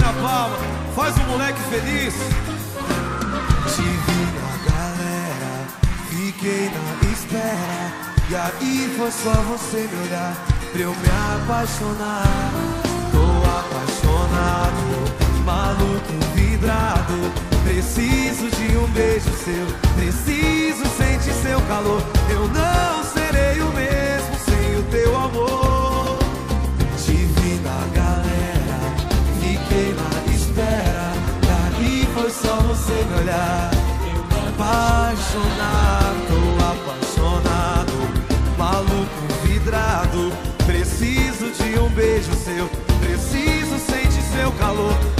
na palma, faz o moleque feliz. Te vi na galera, fiquei na espera. E aí foi só você me olhar pra eu me apaixonar. Tô apaixonado, maluco, vidrado. Preciso de um beijo seu, preciso sentir seu calor. Olhar. Apaixonado, apaixonado, maluco, vidrado. Preciso de um beijo seu, preciso sentir seu calor.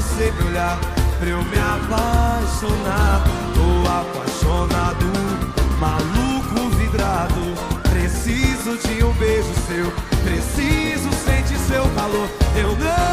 Você me olhar pra eu me apaixonar. Tô apaixonado, maluco, vidrado. Preciso de um beijo seu, preciso sentir seu calor. Eu não